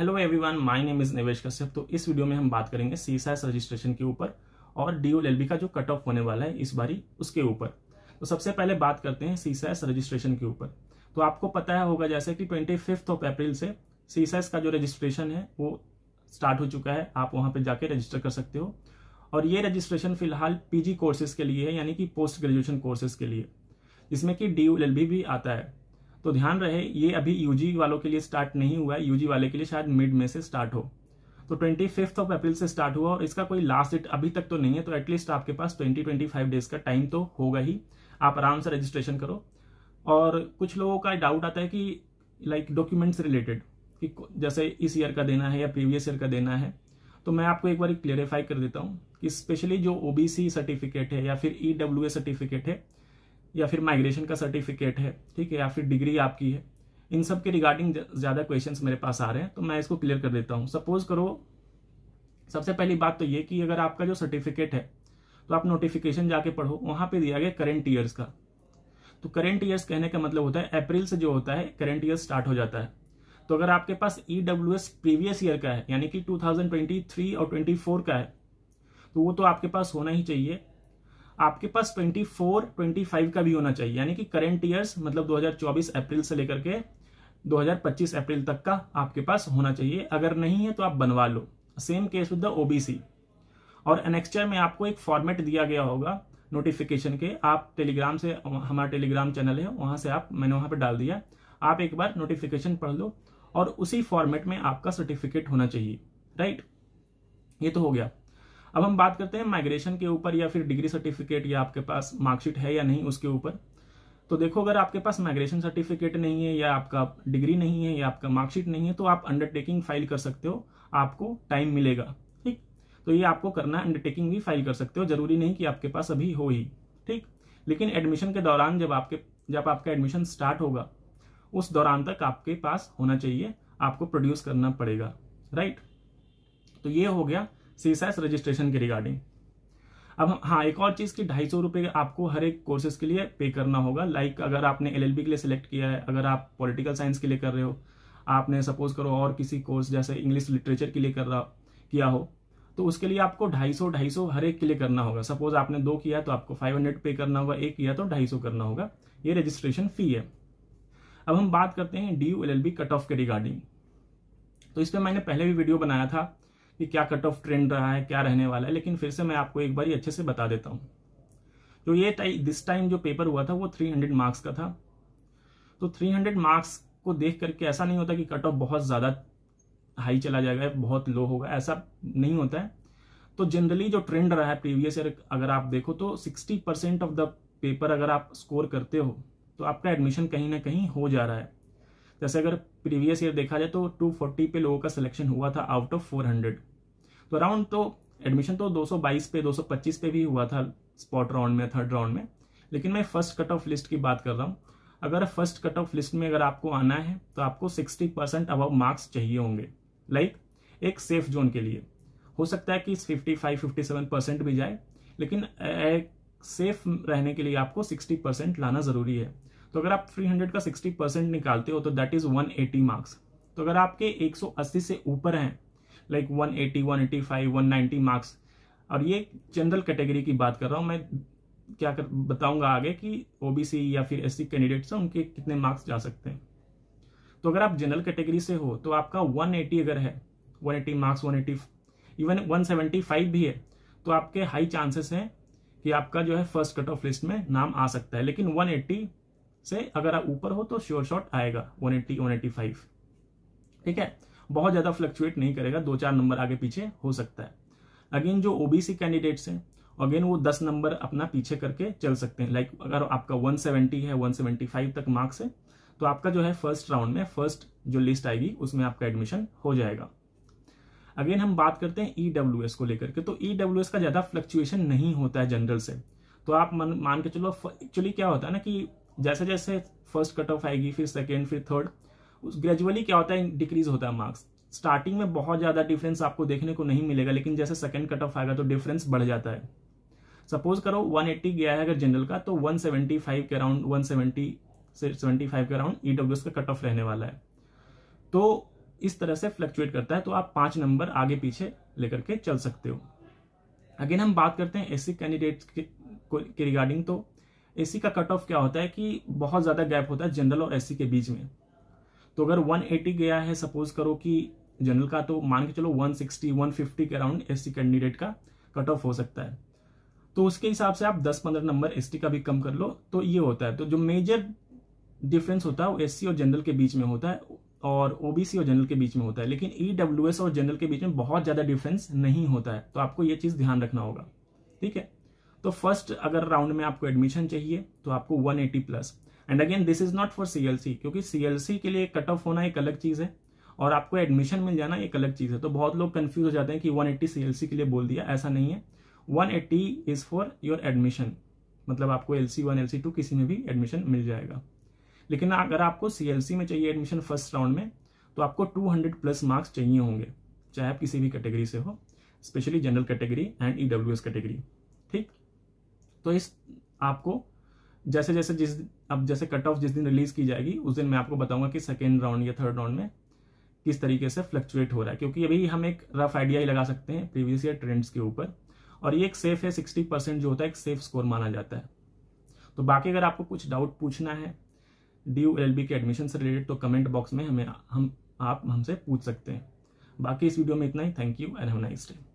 Hello everyone my name is Nivesh Kashyap तो इस video में हम बात करेंगे सीसास रजिस्ट्रेशन के ऊपर और डी का जो कट ऑफ़ होने वाला है इस बारी उसके ऊपर। तो सबसे पहले बात करते हैं सीसास रजिस्ट्रेशन के ऊपर। तो आपको पता है होगा जैसे कि ट्वेंटी ऑफ़ अप्रैल से सीसास का जो रजिस्ट्रेशन है वो स्टार्ट हो चुका है। आप वहाँ पर जाके रजिस्टर कर सकते हो। और ये रजिस्ट्रेशन फ़िलहाल पीजी कोर्सेज के लिए है, यानी कि पोस्ट ग्रेजुएशन कोर्सेज के लिए। जिसमें कि डी भी आता है। तो ध्यान रहे, ये अभी यूजी वालों के लिए स्टार्ट नहीं हुआ है। यूजी वाले के लिए शायद मिड में से स्टार्ट हो। तो ट्वेंटी फिफ्थ ऑफ़ अप्रैल से स्टार्ट हुआ और इसका कोई लास्ट डेट अभी तक तो नहीं है तो एटलीस्ट आपके पास ट्वेंटी ट्वेंटी फाइव डेज़ का टाइम तो होगा ही। आप आराम से रजिस्ट्रेशन करो। और कुछ लोगों का डाउट आता है कि लाइक डॉक्यूमेंट्स रिलेटेड कि जैसे इस ईयर का देना है या प्रीवियस ईयर का देना है। तो मैं आपको एक बार क्लियरिफाई कर देता हूँ कि स्पेशली जो ओबीसी सर्टिफिकेट है या फिर ई सर्टिफिकेट है या फिर माइग्रेशन का सर्टिफिकेट है, ठीक है, या फिर डिग्री आपकी है, इन सब के रिगार्डिंग ज़्यादा क्वेश्चन मेरे पास आ रहे हैं तो मैं इसको क्लियर कर देता हूँ। सपोज़ करो, सबसे पहली बात तो ये कि अगर आपका जो सर्टिफिकेट है तो आप नोटिफिकेशन जाके पढ़ो, वहाँ पे दिया गया करेंट ईयर्स का। तो करेंट ईयर्स कहने का मतलब होता है अप्रैल से जो होता है करेंट ईयर स्टार्ट हो जाता है। तो अगर आपके पास E W S previous year का है, यानी कि 2023 और 24 का है तो वो तो आपके पास होना ही चाहिए आपके पास 24, 25 का भी होना चाहिए। यानी कि करेंट ईयर्स मतलब 2024 अप्रैल से लेकर के 2025 अप्रैल तक का आपके पास होना चाहिए। अगर नहीं है तो आप बनवा लो। Same case with the OBC और एनेक्चर में आपको एक फॉर्मेट दिया गया होगा नोटिफिकेशन के। आप टेलीग्राम से हमारा टेलीग्राम चैनल है वहाँ से आप मैंने वहाँ पर डाल दिया। आप एक बार नोटिफिकेशन पढ़ लो और उसी फॉर्मेट में आपका सर्टिफिकेट होना चाहिए। राइट ये तो हो गया। अब हम बात करते हैं माइग्रेशन के ऊपर या फिर डिग्री सर्टिफिकेट या आपके पास मार्कशीट है या नहीं उसके ऊपर। तो देखो, अगर आपके पास माइग्रेशन सर्टिफिकेट नहीं है या आपका डिग्री नहीं है या आपका मार्कशीट नहीं है तो आप अंडरटेकिंग फ़ाइल कर सकते हो। आपको टाइम मिलेगा, ठीक? तो ये आपको करना अंडरटेकिंग भी फ़ाइल कर सकते हो। ज़रूरी नहीं कि आपके पास अभी हो ही, ठीक? लेकिन एडमिशन के दौरान जब आपके, जब आपका एडमिशन स्टार्ट होगा, उस दौरान तक आपके पास होना चाहिए, आपको प्रोड्यूस करना पड़ेगा राइट तो ये हो गया सीएसएस रजिस्ट्रेशन के रिगार्डिंग अब हाँ एक और चीज़ की ढाई सौ रुपये आपको हर एक कोर्सेज के लिए पे करना होगा। लाइक अगर आपने एलएलबी के लिए सिलेक्ट किया है, अगर आप पॉलिटिकल साइंस के लिए कर रहे हो, आपने सपोज़ करो और किसी कोर्स जैसे इंग्लिश लिटरेचर के लिए कर रहा, किया हो तो उसके लिए आपको ढाई सौ ढाई सौ हर एक के लिए करना होगा। सपोज़ आपने दो किया तो आपको फाइव हंड्रेड पे करना होगा, एक किया तो ढाई सौ करना होगा। ये रजिस्ट्रेशन फ़ी है। अब हम बात करते हैं D U L L B cut off के रिगार्डिंग तो इस पर मैंने पहले भी वीडियो बनाया था। कि क्या कट ऑफ़ ट्रेंड रहा है, क्या रहने वाला है, लेकिन फिर से मैं आपको एक बार अच्छे से बता देता हूँ। जो ये दिस टाइम जो पेपर हुआ था वो 300 मार्क्स का था। तो 300 मार्क्स को देख करके ऐसा नहीं होता कि कट ऑफ़ बहुत ज़्यादा हाई चला जाएगा, बहुत लो होगा, ऐसा नहीं होता है। तो जनरली जो ट्रेंड रहा है प्रीवियस ईयर अगर आप देखो तो 60 परसेंट ऑफ़ द पेपर अगर आप स्कोर करते हो तो आपका एडमिशन कहीं ना कहीं हो जा रहा है। जैसे अगर प्रीवियस ईयर देखा जाए तो 240 पे लोगों का सिलेक्शन हुआ था आउट ऑफ़ 400 तो राउंड तो एडमिशन तो 222 पे 225 पे भी हुआ था स्पॉट राउंड में थर्ड राउंड में। लेकिन मैं फ़र्स्ट कट ऑफ़ लिस्ट की बात कर रहा हूँ। अगर फ़र्स्ट कट ऑफ़ लिस्ट में अगर आपको आना है तो आपको 60 परसेंट अबव मार्क्स चाहिए होंगे। लाइक like, एक सेफ़ जोन के लिए। हो सकता है कि 55 57 परसेंट भी जाए लेकिन एक सेफ़ रहने के लिए आपको 60 परसेंट लाना ज़रूरी है। तो अगर आप 300 का 60 परसेंट निकालते हो तो दैट इज़ 180 मार्क्स तो अगर आपके 180 से ऊपर हैं लाइक 180, 185, 190 मार्क्स और ये जनरल कैटेगरी की बात कर रहा हूँ मैं क्या कर बताऊँगा आगे कि ओबीसी या फिर एससी कैंडिडेट्स हैं उनके कितने मार्क्स जा सकते हैं। तो अगर आप जनरल कैटेगरी से हो तो आपका 180 अगर है 180 मार्क्स 180 इवन 175 भी है तो आपके हाई चांसेस हैं कि आपका जो है फ़र्स्ट कट ऑफ़ लिस्ट में नाम आ सकता है। लेकिन 180 से अगर आप ऊपर हो तो श्योर शॉट आएगा 180 185 ठीक है? बहुत ज़्यादा फ्लक्चुएट नहीं करेगा दो चार नंबर आगे पीछे हो सकता है। अगेन जो ओबीसी कैंडिडेट्स हैं अगेन वो दस नंबर अपना पीछे करके चल सकते हैं। लाइक like, अगर आपका 170 है 175 तक मार्क्स है तो आपका जो है फ़र्स्ट राउंड में फ़र्स्ट जो लिस्ट आएगी उसमें आपका एडमिशन हो जाएगा। अगेन हम बात करते हैं ईडब्ल्यू e को लेकर के। तो ईडब्ल्यू e का ज़्यादा फ्लक्चुएशन नहीं होता है जनरल से। तो आप मान के चलो एक्चुअली क्या होता है ना कि जैसे जैसे फ़र्स्ट कट ऑफ़ आएगी फिर सेकेंड फिर थर्ड ग्रेजुअली क्या होता है डिक्रीज होता है मार्क्स स्टार्टिंग में बहुत ज़्यादा डिफरेंस आपको देखने को नहीं मिलेगा लेकिन जैसे सेकंड कट ऑफ़ आएगा तो डिफरेंस बढ़ जाता है। सपोज़ करो 180 गया है अगर जनरल का तो 175 के अराउंड 170 से 75 के अराउंड ईडब्ल्यू का कट ऑफ़ रहने वाला है। तो इस तरह से फ्लक्चुएट करता है तो आप पाँच नंबर आगे पीछे लेकर के चल सकते हो। अगेन हम बात करते हैं एसी कैंडिडेट के, के रिगार्डिंग तो एसी का कट ऑफ़ क्या होता है कि बहुत ज़्यादा गैप होता है जनरल और एसी के बीच में। तो अगर 180 गया है सपोज़ करो कि जनरल का तो मान के चलो 160 150 के अराउंड एससी कैंडिडेट का कट ऑफ़ हो सकता है। तो उसके हिसाब से आप 10-15 नंबर एसटी का भी कम कर लो तो ये होता है। तो जो मेजर डिफरेंस होता है, वो एससी और जनरल के बीच में होता है, और ओबीसी और जनरल के बीच में होता है। लेकिन ईडब्ल्यूएस और जनरल के बीच में बहुत ज़्यादा डिफरेंस नहीं होता है। तो आपको ये चीज़ ध्यान रखना होगा। ठीक है? तो फ़र्स्ट अगर राउंड में आपको एडमिशन चाहिए तो आपको 180 plus and again this is not for CLC क्योंकि सीएलसी के लिए कट ऑफ़ होना एक अलग चीज़ है, और आपको एडमिशन मिल जाना एक अलग चीज़ है। तो बहुत लोग कंफ्यूज हो जाते हैं कि 180 सीएलसी के लिए बोल दिया, ऐसा नहीं है। 180 इज़ फॉर योर एडमिशन मतलब आपको L C one L C two किसी में भी एडमिशन मिल जाएगा। लेकिन अगर आपको सीएलसी में चाहिए एडमिशन फ़र्स्ट राउंड में तो आपको 200 प्लस मार्क्स चाहिए होंगे, चाहे आप किसी भी कैटेगरी से हो specially general category and EWS category ठीक? तो इस आपको जैसे जैसे जिस अब जैसे कट ऑफ़ जिस दिन रिलीज़ की जाएगी, उस दिन मैं आपको बताऊँगा कि सेकेंड राउंड या थर्ड राउंड में किस तरीके से फ्लक्चुएट हो रहा है। क्योंकि अभी हम एक रफ आइडिया ही लगा सकते हैं प्रीवियस ईयर ट्रेंड्स के ऊपर। और ये एक सेफ़ है सिक्सटी परसेंट जो होता है, एक सेफ़ स्कोर माना जाता है। तो बाकी अगर आपको कुछ डाउट पूछना है डी यू एल बी के एडमिशन से रिलेटेड तो कमेंट बॉक्स में हमें, हम, आप हमसे पूछ सकते हैं। बाकी इस वीडियो में इतना ही। Thank you and have nice day